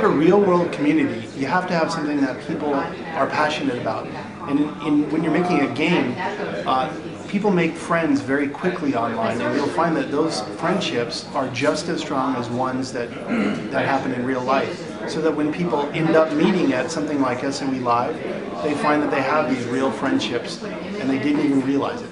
get a real world community, you have to have something that people are passionate about. And in, in, when you're making a game, uh, people make friends very quickly online, and you'll find that those friendships are just as strong as ones that that happen in real life. So that when people end up meeting at something like SOE Live, they find that they have these real friendships, and they didn't even realize it.